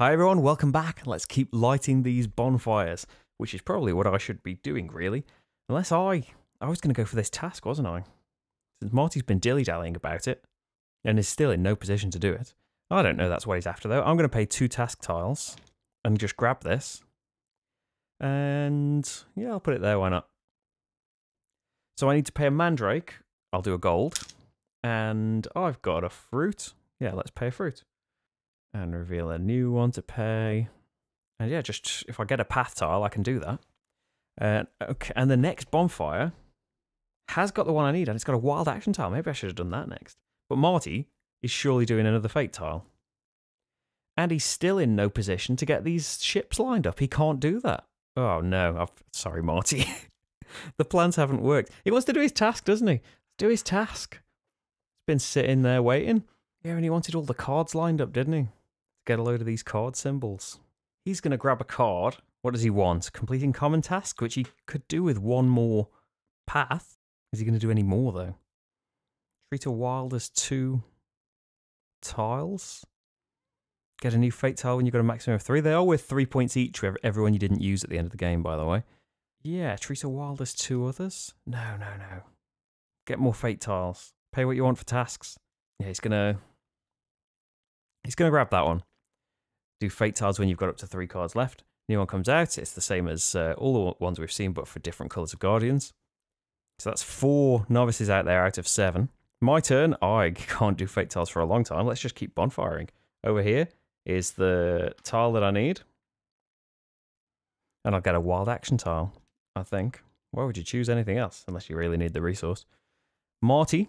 Hi everyone, welcome back. Let's keep lighting these bonfires, which is probably what I should be doing really. Unless I I was going to go for this task, wasn't I? Since Marty's been dilly-dallying about it and is still in no position to do it. I don't know that's what he's after though. I'm going to pay two task tiles and just grab this. And yeah, I'll put it there, why not? So I need to pay a mandrake. I'll do a gold. And I've got a fruit. Yeah, let's pay a fruit and reveal a new one to pay. And yeah, just if I get a path tile, I can do that. Uh, okay, and the next bonfire has got the one I need, and it's got a wild action tile. Maybe I should have done that next. But Marty is surely doing another fate tile. And he's still in no position to get these ships lined up. He can't do that. Oh no, I've, sorry, Marty. the plans haven't worked. He wants to do his task, doesn't he? Do his task. He's been sitting there waiting. Yeah, and he wanted all the cards lined up, didn't he? Get a load of these card symbols. He's going to grab a card. What does he want? Completing common task, which he could do with one more path. Is he going to do any more, though? Treat a wild as two tiles. Get a new fate tile when you've got a maximum of three. They are worth three points each for everyone you didn't use at the end of the game, by the way. Yeah, treat a wild as two others. No, no, no. Get more fate tiles. Pay what you want for tasks. Yeah, he's gonna he's gonna grab that one do fate tiles when you've got up to three cards left. New one comes out. It's the same as uh, all the ones we've seen, but for different colours of guardians. So that's four novices out there out of seven. My turn. I can't do fate tiles for a long time. Let's just keep bonfiring. Over here is the tile that I need. And I'll get a wild action tile, I think. Why would you choose anything else unless you really need the resource? Marty.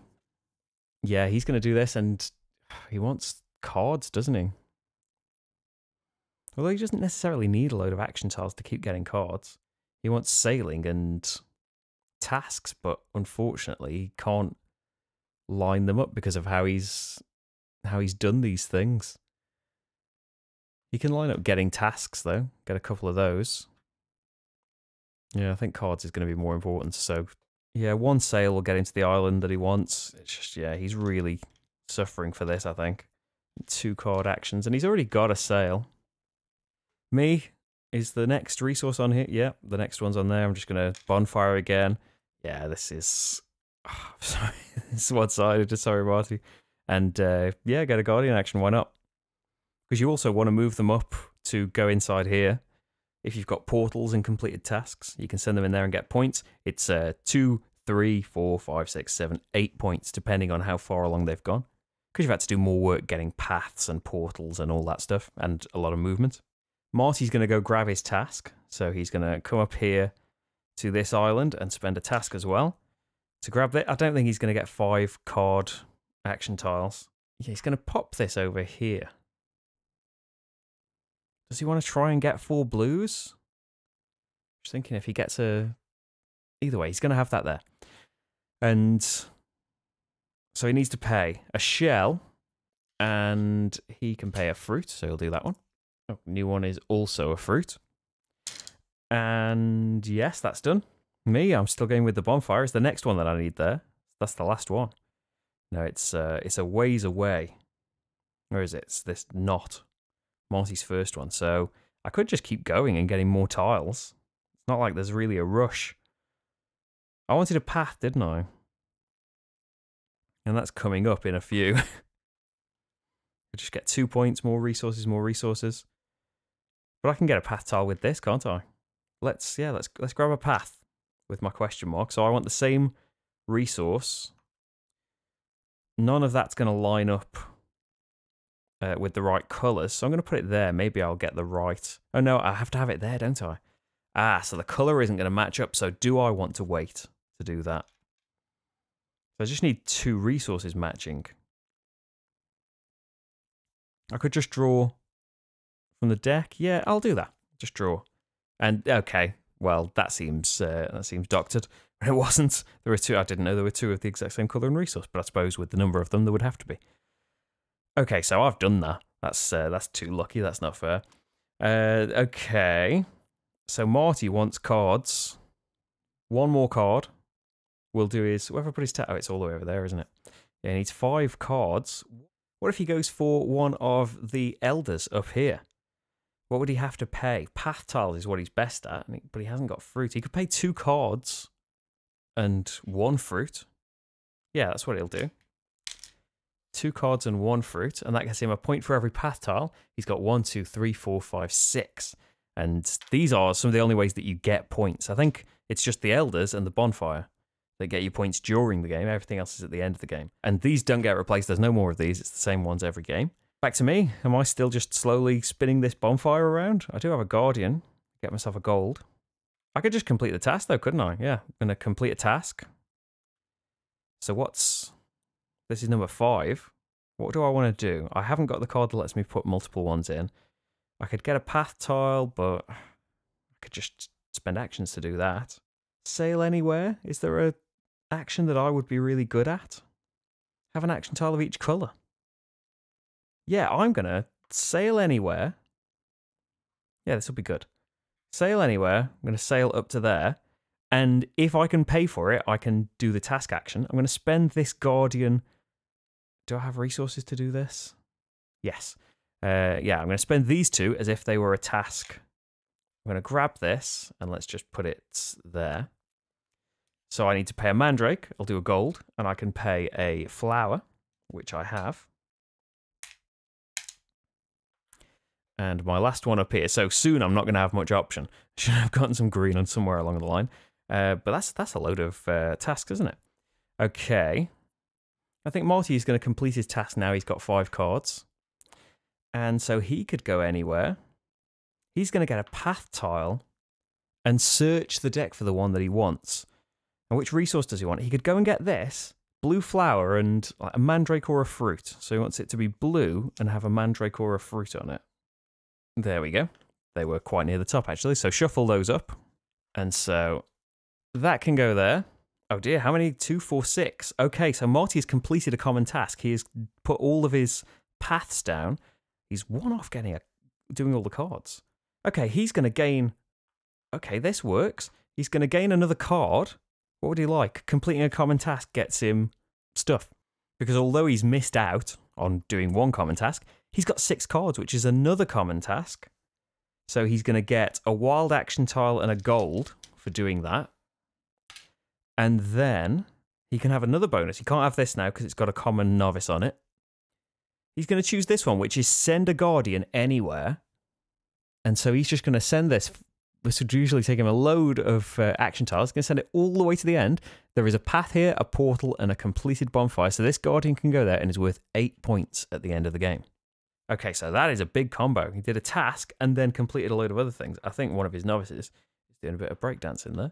Yeah, he's going to do this and he wants cards, doesn't he? Although he doesn't necessarily need a load of action tiles to keep getting cards. He wants sailing and tasks, but unfortunately he can't line them up because of how he's how he's done these things. He can line up getting tasks though, get a couple of those. Yeah, I think cards is going to be more important. So, yeah, one sail will get into the island that he wants. It's just, yeah, he's really suffering for this, I think. Two card actions, and he's already got a sail. Me is the next resource on here. Yeah, the next one's on there. I'm just going to bonfire again. Yeah, this is. Oh, sorry, this is one sided. Sorry, Marty. And uh, yeah, get a guardian action. Why not? Because you also want to move them up to go inside here. If you've got portals and completed tasks, you can send them in there and get points. It's uh, two, three, four, five, six, seven, eight points, depending on how far along they've gone. Because you've had to do more work getting paths and portals and all that stuff, and a lot of movement. Marty's going to go grab his task. So he's going to come up here to this island and spend a task as well to grab it. I don't think he's going to get five card action tiles. Yeah, he's going to pop this over here. Does he want to try and get four blues? Just thinking if he gets a... Either way, he's going to have that there. And so he needs to pay a shell and he can pay a fruit, so he'll do that one. Oh, new one is also a fruit. And yes, that's done. Me, I'm still going with the bonfire. It's the next one that I need there. That's the last one. No, it's uh, it's a ways away. Where is it? It's this knot. Marty's first one. So I could just keep going and getting more tiles. It's not like there's really a rush. I wanted a path, didn't I? And that's coming up in a few. just get two points, more resources, more resources. But I can get a path tile with this, can't I? Let's yeah, let's let's grab a path with my question mark. So I want the same resource. None of that's going to line up uh, with the right colours. So I'm going to put it there. Maybe I'll get the right... Oh no, I have to have it there, don't I? Ah, so the colour isn't going to match up. So do I want to wait to do that? So I just need two resources matching. I could just draw from the deck? Yeah, I'll do that. Just draw. And okay, well, that seems uh, that seems doctored. It wasn't. There were two. I didn't know there were two of the exact same color and resource, but I suppose with the number of them, there would have to be. Okay, so I've done that. That's uh, that's too lucky. That's not fair. Uh, okay, so Marty wants cards. One more card. We'll do is whoever put his tat. Oh, it's all the way over there, isn't it? Yeah, he needs five cards. What if he goes for one of the elders up here? What would he have to pay? Path tiles is what he's best at, but he hasn't got fruit. He could pay two cards and one fruit. Yeah, that's what he'll do. Two cards and one fruit, and that gets him a point for every path tile. He's got one, two, three, four, five, six. And these are some of the only ways that you get points. I think it's just the Elders and the Bonfire that get you points during the game. Everything else is at the end of the game. And these don't get replaced. There's no more of these. It's the same ones every game. Back to me. Am I still just slowly spinning this bonfire around? I do have a Guardian. Get myself a gold. I could just complete the task though, couldn't I? Yeah, I'm going to complete a task. So what's... This is number five. What do I want to do? I haven't got the card that lets me put multiple ones in. I could get a path tile, but I could just spend actions to do that. Sail anywhere? Is there a action that I would be really good at? Have an action tile of each colour. Yeah, I'm going to sail anywhere. Yeah, this will be good. Sail anywhere. I'm going to sail up to there. And if I can pay for it, I can do the task action. I'm going to spend this Guardian. Do I have resources to do this? Yes. Uh, yeah, I'm going to spend these two as if they were a task. I'm going to grab this and let's just put it there. So I need to pay a mandrake. I'll do a gold. And I can pay a flower, which I have. And my last one up here. So soon I'm not going to have much option. Should have gotten some green on somewhere along the line. Uh, but that's that's a load of uh, tasks, isn't it? Okay. I think Marty is going to complete his task now. He's got five cards. And so he could go anywhere. He's going to get a path tile and search the deck for the one that he wants. And which resource does he want? He could go and get this blue flower and like a mandrake or a fruit. So he wants it to be blue and have a mandrake or a fruit on it. There we go. They were quite near the top actually. So shuffle those up. And so that can go there. Oh dear, how many? Two, four, six. Okay, so Marty has completed a common task. He has put all of his paths down. He's one off getting a, doing all the cards. Okay, he's going to gain. Okay, this works. He's going to gain another card. What would he like? Completing a common task gets him stuff. Because although he's missed out on doing one common task, he's got six cards, which is another common task. So he's going to get a wild action tile and a gold for doing that. And then he can have another bonus. He can't have this now because it's got a common novice on it. He's going to choose this one, which is send a guardian anywhere. And so he's just going to send this. This would usually take him a load of uh, action tiles. He's going to send it all the way to the end. There is a path here, a portal, and a completed bonfire. So this guardian can go there and is worth eight points at the end of the game. Okay, so that is a big combo. He did a task and then completed a load of other things. I think one of his novices is doing a bit of breakdancing there.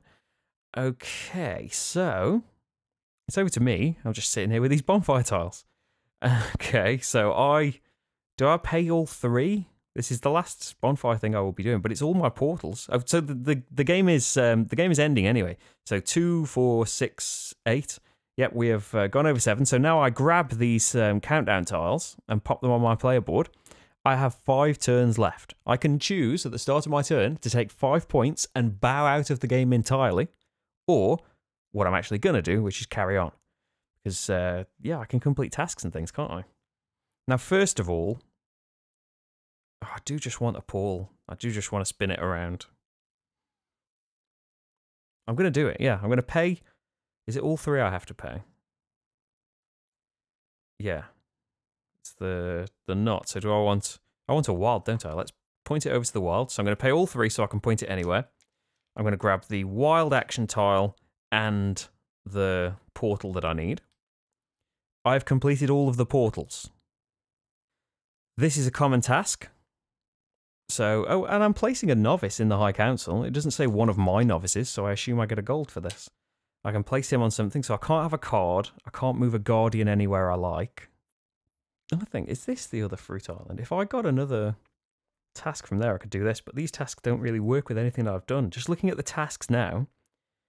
Okay, so it's over to me. I'm just sitting here with these bonfire tiles. Okay, so I do I pay all three? This is the last bonfire thing I will be doing, but it's all my portals. Oh, so the the, the game is um, the game is ending anyway. So two, four, six, eight. Yep, we have uh, gone over seven. So now I grab these um, countdown tiles and pop them on my player board. I have five turns left. I can choose at the start of my turn to take five points and bow out of the game entirely, or what I'm actually going to do, which is carry on. Because, uh, yeah, I can complete tasks and things, can't I? Now, first of all, oh, I do just want a pole. I do just want to spin it around. I'm going to do it, yeah. I'm going to pay. Is it all three I have to pay? Yeah. It's the the knot. So do I want... I want a wild, don't I? Let's point it over to the wild. So I'm going to pay all three so I can point it anywhere. I'm going to grab the wild action tile and the portal that I need. I've completed all of the portals. This is a common task. So, oh, and I'm placing a novice in the High Council. It doesn't say one of my novices, so I assume I get a gold for this. I can place him on something, so I can't have a card. I can't move a Guardian anywhere I like. And I think, is this the other Fruit Island? If I got another task from there, I could do this, but these tasks don't really work with anything that I've done. Just looking at the tasks now,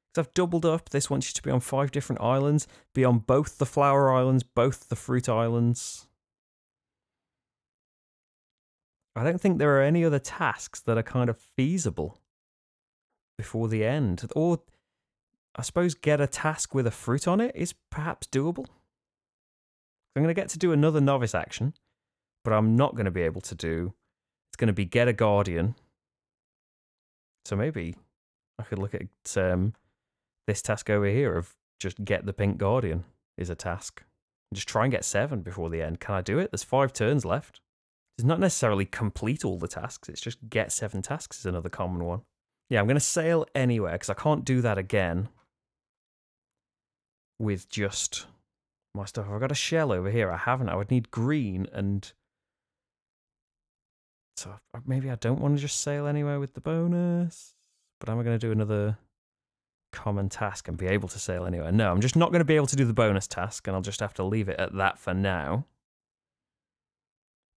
because I've doubled up. This wants you to be on five different islands, be on both the flower islands, both the fruit islands. I don't think there are any other tasks that are kind of feasible before the end. Or, I suppose, get a task with a fruit on it is perhaps doable. I'm going to get to do another novice action, but I'm not going to be able to do. It's going to be get a guardian. So maybe I could look at um, this task over here of just get the pink guardian is a task. Just try and get seven before the end. Can I do it? There's five turns left. It's not necessarily complete all the tasks. It's just get seven tasks is another common one. Yeah, I'm going to sail anywhere because I can't do that again with just my stuff. I've got a shell over here. I haven't. I would need green and so maybe I don't want to just sail anywhere with the bonus. But am I going to do another common task and be able to sail anywhere? No, I'm just not going to be able to do the bonus task and I'll just have to leave it at that for now.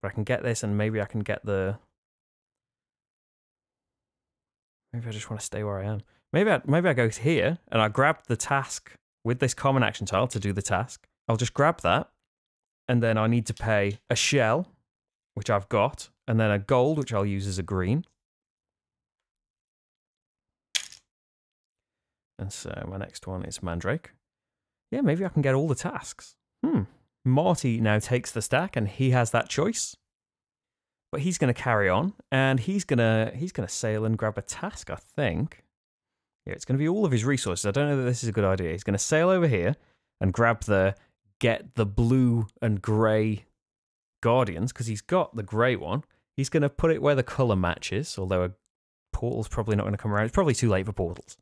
But I can get this and maybe I can get the... Maybe I just want to stay where I am. Maybe I, maybe I go here and I grab the task with this common action tile to do the task. I'll just grab that and then I need to pay a shell, which I've got, and then a gold, which I'll use as a green. And so my next one is Mandrake. Yeah, maybe I can get all the tasks. Hmm. Marty now takes the stack and he has that choice. But he's going to carry on and he's going to he's going to sail and grab a task, I think. Yeah, it's going to be all of his resources. I don't know that this is a good idea. He's going to sail over here and grab the get the blue and grey guardians because he's got the grey one. He's going to put it where the colour matches, although a portal's probably not going to come around. It's probably too late for portals.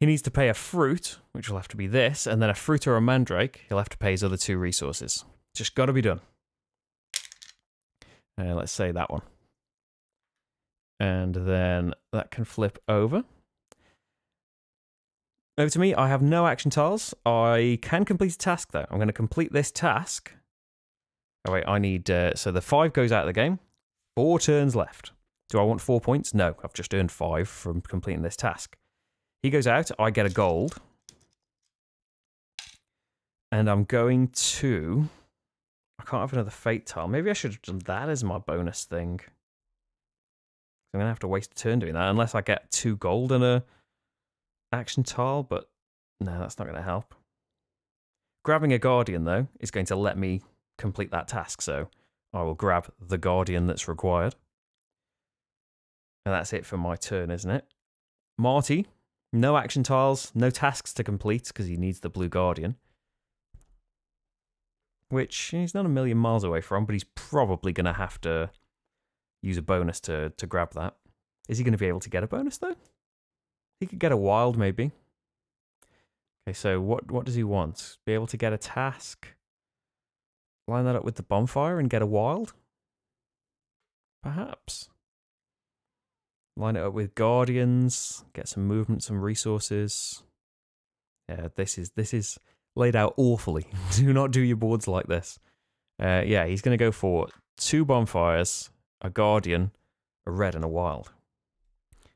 He needs to pay a fruit, which will have to be this, and then a fruit or a mandrake. He'll have to pay his other two resources. Just got to be done. Uh, let's say that one. And then that can flip over. Over to me, I have no action tiles. I can complete a task though. I'm going to complete this task. Oh wait, I need, uh, so the five goes out of the game. Four turns left. Do I want four points? No, I've just earned five from completing this task. He goes out, I get a gold. And I'm going to... I can't have another fate tile. Maybe I should have done that as my bonus thing. I'm going to have to waste a turn doing that unless I get two gold and a action tile, but no, that's not going to help. Grabbing a guardian, though, is going to let me complete that task, so I will grab the guardian that's required. And that's it for my turn, isn't it? Marty no action tiles, no tasks to complete because he needs the Blue Guardian. Which he's not a million miles away from, but he's probably going to have to use a bonus to, to grab that. Is he going to be able to get a bonus though? He could get a wild maybe. Okay, so what, what does he want? Be able to get a task? Line that up with the bonfire and get a wild? Perhaps. Line it up with guardians, get some movement, some resources. Yeah, this is this is laid out awfully. do not do your boards like this. Uh, yeah, he's going to go for two bonfires, a guardian, a red, and a wild.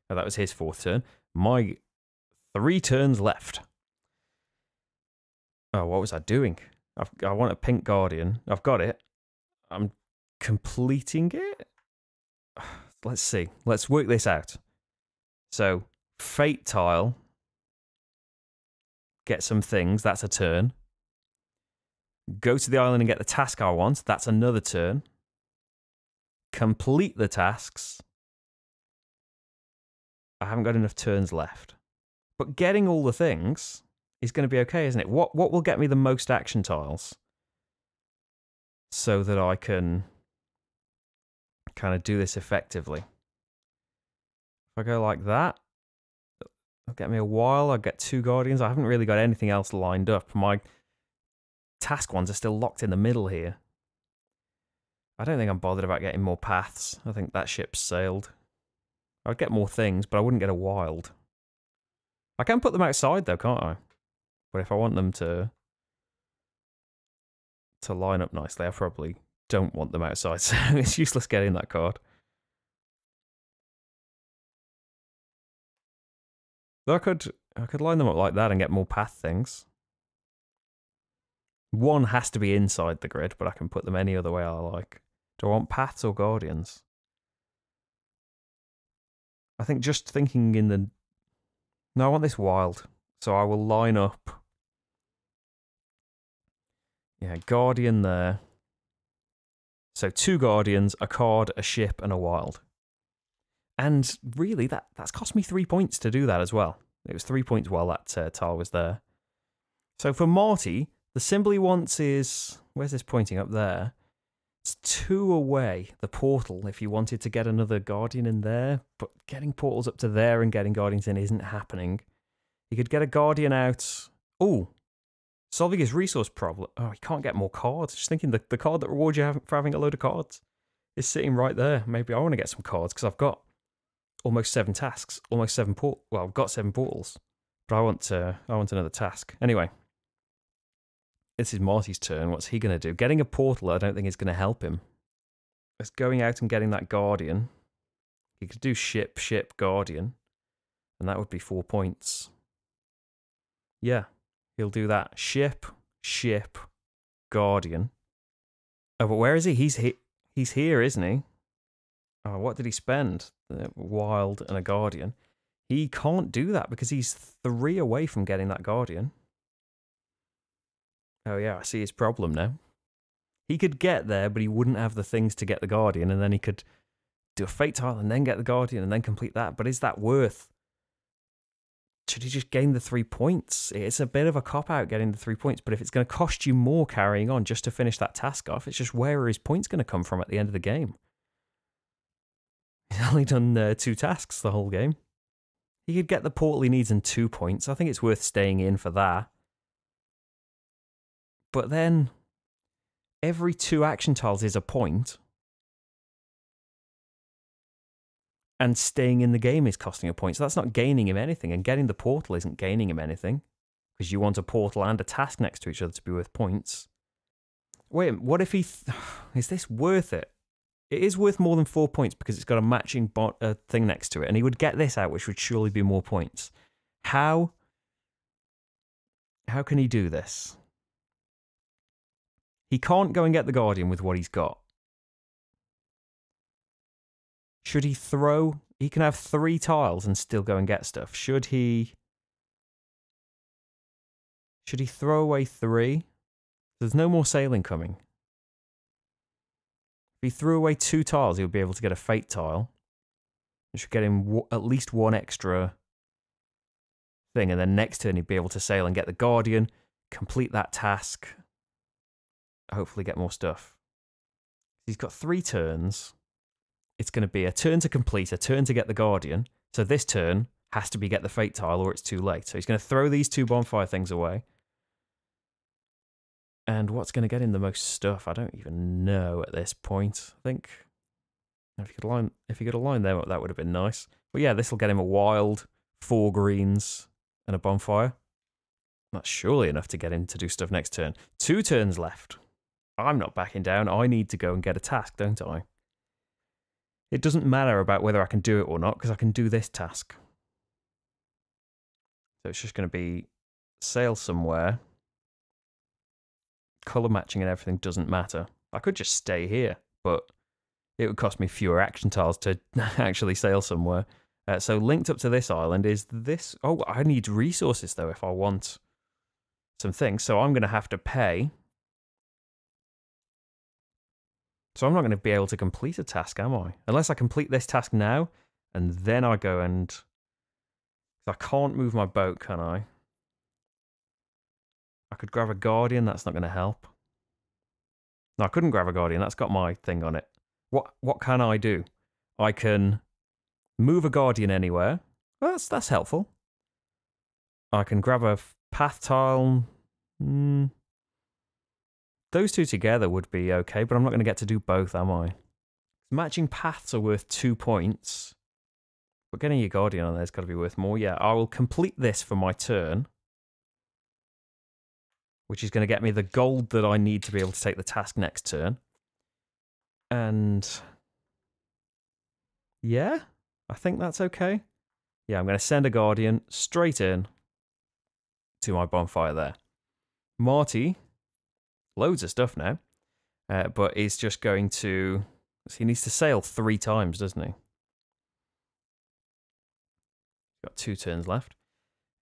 Now, that was his fourth turn. My three turns left. Oh, what was I doing? I've, I want a pink guardian. I've got it. I'm completing it let's see. Let's work this out. So, fate tile. Get some things. That's a turn. Go to the island and get the task I want. That's another turn. Complete the tasks. I haven't got enough turns left. But getting all the things is going to be okay, isn't it? What what will get me the most action tiles? So that I can kind of do this effectively. If I go like that, it'll get me a while. I get two guardians. I haven't really got anything else lined up. My task ones are still locked in the middle here. I don't think I'm bothered about getting more paths. I think that ship's sailed. I'd get more things, but I wouldn't get a wild. I can put them outside though, can't I? But if I want them to to line up nicely, I probably don't want them outside, so it's useless getting that card. Though I could I could line them up like that and get more path things. One has to be inside the grid, but I can put them any other way I like. Do I want paths or guardians? I think just thinking in the... No, I want this wild. So I will line up... Yeah, guardian there. So two Guardians, a card, a ship, and a wild. And really, that, that's cost me three points to do that as well. It was three points while that uh, tile was there. So for Marty, the symbol he wants is. Where's this pointing? Up there. It's two away, the portal, if you wanted to get another Guardian in there. But getting portals up to there and getting Guardians in isn't happening. You could get a Guardian out. Oh, solving his resource problem. Oh, he can't get more cards. Just thinking the, the card that rewards you for having a load of cards is sitting right there. Maybe I want to get some cards because I've got almost seven tasks, almost seven port. Well, I've got seven portals, but I want to. I want another task. Anyway, this is Marty's turn. What's he going to do? Getting a portal, I don't think is going to help him. It's going out and getting that guardian. He could do ship, ship, guardian, and that would be four points. Yeah, he'll do that. Ship, ship, guardian. Oh, but where is he? He's he- he's here, isn't he? Oh, what did he spend? A wild and a guardian. He can't do that because he's three away from getting that guardian. Oh yeah, I see his problem now. He could get there, but he wouldn't have the things to get the guardian, and then he could do a fate tile and then get the guardian and then complete that. But is that worth? Should he just gain the three points? It's a bit of a cop out getting the three points, but if it's going to cost you more carrying on just to finish that task off, it's just where are his points going to come from at the end of the game? He's only done uh, two tasks the whole game. He could get the portal he needs in two points. I think it's worth staying in for that. But then every two action tiles is a point, And staying in the game is costing a point. So that's not gaining him anything. And getting the portal isn't gaining him anything. Because you want a portal and a task next to each other to be worth points. Wait, what if he. Th- is this worth it? It is worth more than four points because it's got a matching bot, uh, thing next to it. And he would get this out, which would surely be more points. How? How can he do this? He can't go and get the Guardian with what he's got. Should he throw? He can have three tiles and still go and get stuff. Should he? Should he throw away three? There's no more sailing coming. If he threw away two tiles, he would be able to get a fate tile. It should get him at least one extra thing, and then next turn he'd be able to sail and get the Guardian, complete that task, hopefully get more stuff. He's got three turns. It's going to be a turn to complete, a turn to get the Guardian. So this turn has to be get the Fate tile or it's too late. So he's going to throw these two bonfire things away. And what's going to get him the most stuff? I don't even know at this point. I think if you could line, if you could align them up, that would have been nice. But yeah, this will get him a wild, four greens, and a bonfire. That's surely enough to get him to do stuff next turn. Two turns left. I'm not backing down. I need to go and get a task, don't I? It doesn't matter about whether I can do it or not because I can do this task. So it's just going to be sail somewhere. Color matching and everything doesn't matter. I could just stay here, but it would cost me fewer action tiles to actually sail somewhere. Uh, so linked up to this island is this. Oh, I need resources though if I want some things. So I'm going to have to pay So I'm not going to be able to complete a task, am I? Unless I complete this task now, and then I go and... I can't move my boat, can I? I could grab a guardian, that's not going to help. No, I couldn't grab a guardian, that's got my thing on it. What what can I do? I can move a guardian anywhere. That's that's helpful. I can grab a path tile. Mm, those two together would be okay, but I'm not going to get to do both, am I? Matching paths are worth two points. But getting your Guardian on there's got to be worth more. Yeah, I will complete this for my turn. Which is going to get me the gold that I need to be able to take the task next turn. And... Yeah, I think that's okay. Yeah, I'm going to send a Guardian straight in to my bonfire there. Marty loads of stuff now. Uh, but he's just going to. He needs to sail three times, doesn't he? Got two turns left.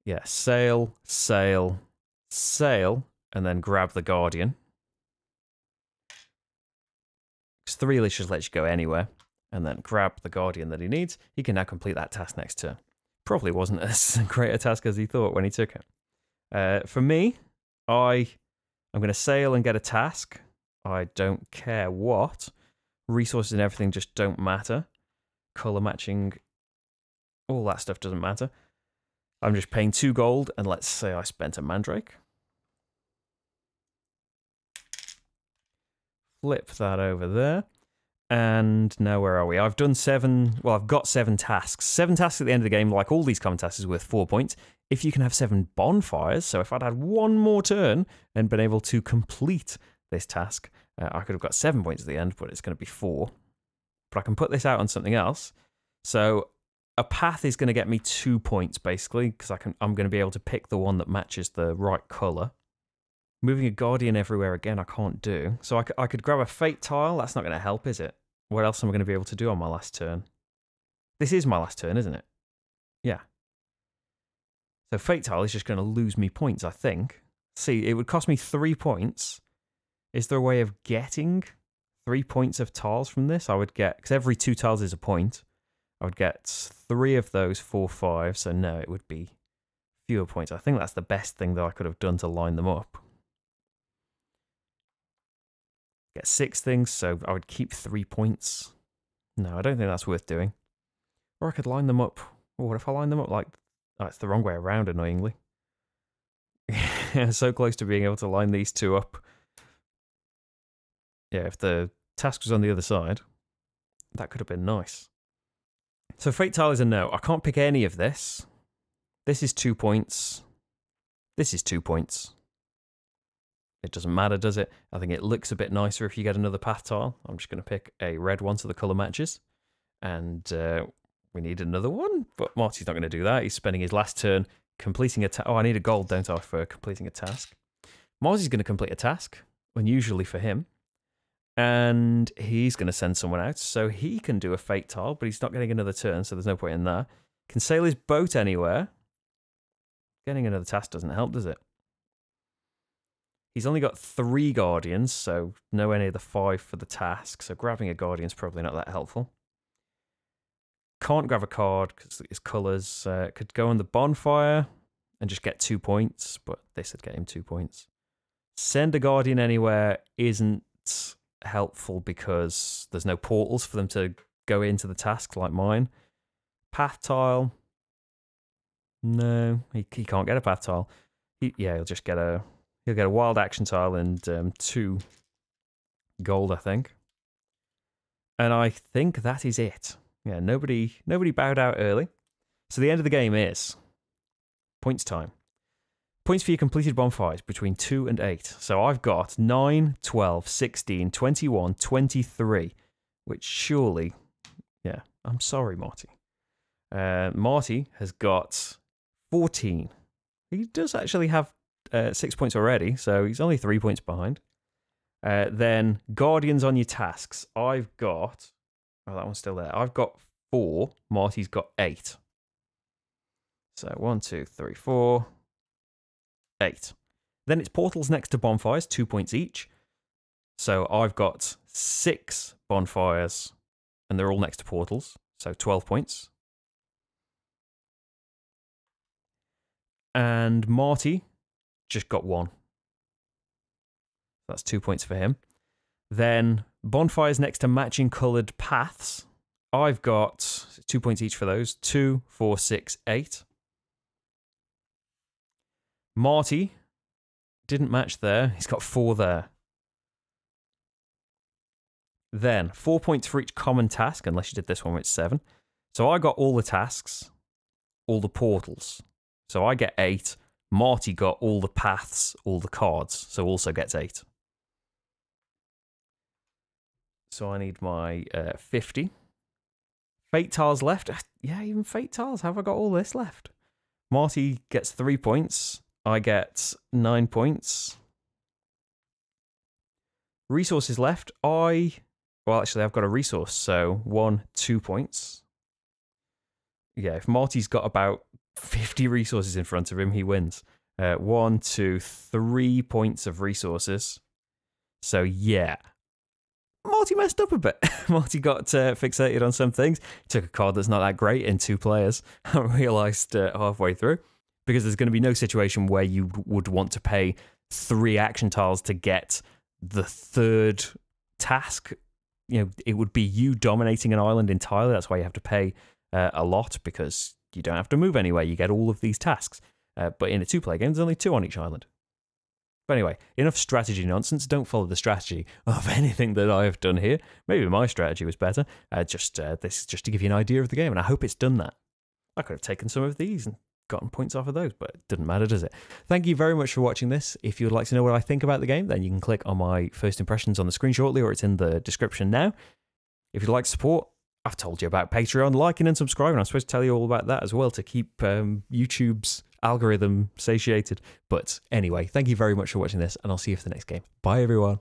Yeah, sail, sail, sail, and then grab the Guardian. Because three leashes lets you go anywhere. And then grab the Guardian that he needs. He can now complete that task next turn. Probably wasn't as great a task as he thought when he took it. Uh, for me, I I'm going to sail and get a task. I don't care what. Resources and everything just don't matter. Color matching, all that stuff doesn't matter. I'm just paying two gold, and let's say I spent a mandrake. Flip that over there. And now where are we? I've done seven, well, I've got seven tasks. Seven tasks at the end of the game, like all these common tasks, is worth four points. If you can have seven bonfires, so if I'd had one more turn and been able to complete this task, uh, I could have got seven points at the end, but it's going to be four. But I can put this out on something else. So a path is going to get me two points basically because I can I'm going to be able to pick the one that matches the right color. Moving a guardian everywhere again, I can't do. So I, I could grab a fate tile. That's not going to help, is it? What else am I going to be able to do on my last turn? This is my last turn, isn't it? Yeah. So fate tile is just going to lose me points, I think. See, it would cost me three points. Is there a way of getting three points of tiles from this? I would get, because every two tiles is a point. I would get three of those four five. So no, it would be fewer points. I think that's the best thing that I could have done to line them up. Get six things, so I would keep three points. No, I don't think that's worth doing. Or I could line them up. What if I line them up like... Oh, it's the wrong way around, annoyingly. so close to being able to line these two up. Yeah, if the task was on the other side, that could have been nice. So Fate Tile is a no. I can't pick any of this. This is two points. This is two points. It doesn't matter, does it? I think it looks a bit nicer if you get another path tile. I'm just going to pick a red one so the colour matches. And uh, we need another one, but Marty's not going to do that. He's spending his last turn completing a task. Oh, I need a gold, don't I, for completing a task. Marty's going to complete a task, unusually for him. And he's going to send someone out, so he can do a fate tile, but he's not getting another turn, so there's no point in that. Can sail his boat anywhere. Getting another task doesn't help, does it? He's only got three guardians, so no any of the five for the task. So grabbing a guardian's probably not that helpful. Can't grab a card because his colours. Uh, could go on the bonfire and just get two points, but this would get him two points. Send a guardian anywhere isn't helpful because there's no portals for them to go into the task like mine. Path tile. No, he, he can't get a path tile. He, yeah, he'll just get a He'll get a wild action tile and um, two gold, I think. And I think that is it. Yeah, nobody nobody bowed out early. So the end of the game is points time. Points for your completed bonfires between 2 and 8. So I've got 9, 12, 16, 21, 23, which surely, yeah, I'm sorry, Marty. Uh, Marty has got 14. He does actually have uh, six points already, so he's only three points behind. Uh, then Guardians on your tasks. I've got. Oh, that one's still there. I've got four. Marty's got eight. So one, two, three, four, eight. Then it's portals next to bonfires, two points each. So I've got six bonfires, and they're all next to portals. So 12 points. And Marty just got one. That's two points for him. Then bonfires next to matching coloured paths. I've got two points each for those. Two, four, six, eight. Marty didn't match there. He's got four there. Then four points for each common task, unless you did this one, which is seven. So I got all the tasks, all the portals. So I get eight. Marty got all the paths, all the cards, so also gets eight. So I need my uh, 50. Fate tiles left. Yeah, even fate tiles. Have I got all this left? Marty gets three points. I get nine points. Resources left. I. Well, actually, I've got a resource. So one, two points. Yeah, if Marty's got about 50 resources in front of him, he wins. Uh, one, two, three points of resources. So, yeah. Marty messed up a bit. Marty got uh, fixated on some things. Took a card that's not that great in two players. I realized uh, halfway through because there's going to be no situation where you would want to pay three action tiles to get the third task. You know, it would be you dominating an island entirely. That's why you have to pay uh, a lot because you don't have to move anywhere. You get all of these tasks. Uh, but in a two player game, there's only two on each island. But anyway, enough strategy nonsense. Don't follow the strategy of anything that I have done here. Maybe my strategy was better. Uh, just uh, this, just to give you an idea of the game, and I hope it's done that. I could have taken some of these and gotten points off of those, but it doesn't matter, does it? Thank you very much for watching this. If you would like to know what I think about the game, then you can click on my first impressions on the screen shortly, or it's in the description now. If you'd like support, I've told you about Patreon, liking and subscribing. I'm supposed to tell you all about that as well to keep um, YouTube's algorithm satiated. But anyway, thank you very much for watching this, and I'll see you for the next game. Bye, everyone.